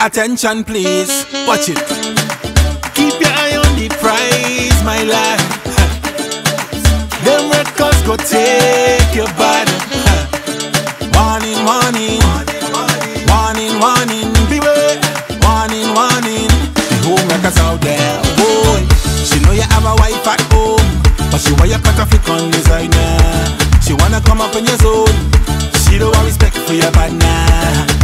Attention please, watch it. Keep your eye on the prize, my lad. Them records go take your body. Warning, warning, warning, warning, beware. Warning, warning, the home wreckers out there, boy. She know you have a wife at home, but she want your cut off your con designer. She wanna come up in your zone. She don't want respect for your partner.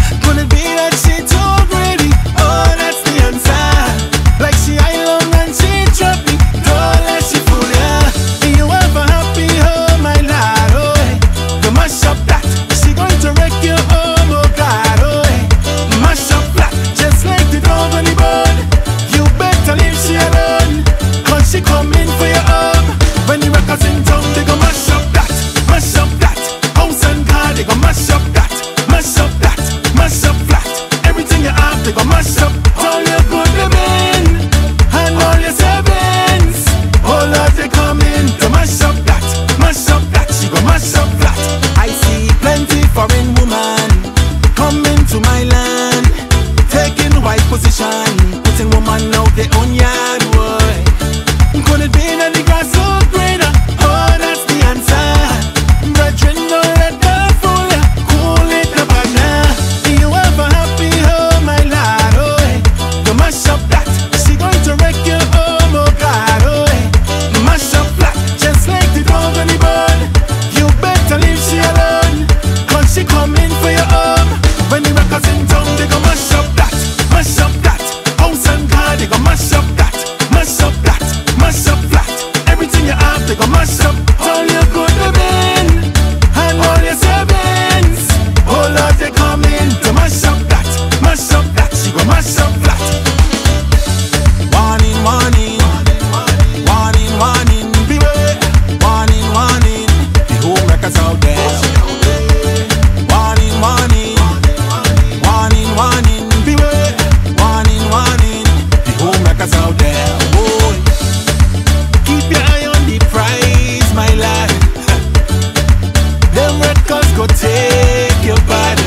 go take your body.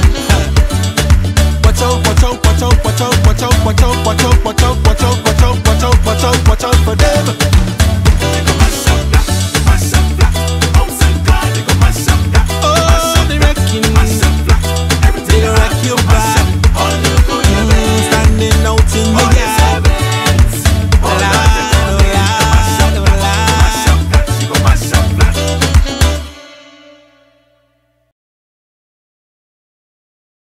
Watch out, watch out, watch out, watch out, watch out, watch out, watch out, watch out, watch out.